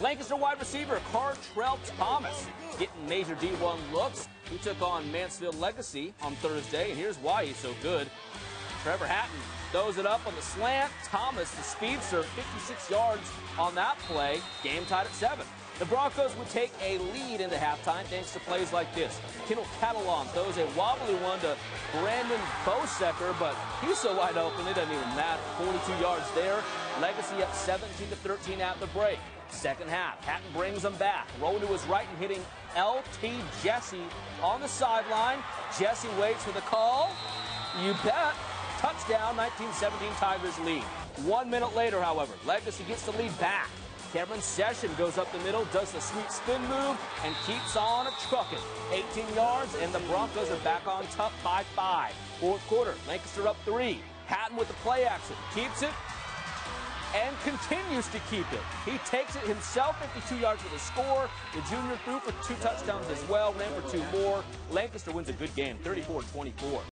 Lancaster wide receiver Cartrell Thomas getting major D1 looks. He took on Mansfield Legacy on Thursday, and here's why he's so good. Trevor Hatton throws it up on the slant. Thomas, the speedster, 56 yards on that play. Game tied at seven. The Broncos would take a lead into halftime thanks to plays like this. Kendall Catalon throws a wobbly one to Brandon Bosecker, but he's so wide open it doesn't even matter. 42 yards there. Legacy up 17 to 13 at the break. Second half, Hatton brings them back. Rolling to his right and hitting LT Jesse on the sideline. Jesse waits for the call. You bet. Touchdown, 1917 Tigers lead. One minute later, however, Legacy gets the lead back. Cameron Session goes up the middle, does the sweet spin move, and keeps on a trucking. 18 yards, and the Broncos are back on top by five. Fourth quarter, Lancaster up three. Hatton with the play action, keeps it, and continues to keep it. He takes it himself, 52 yards for the score. The junior threw for two touchdowns as well, ran for two more. Lancaster wins a good game, 34-24.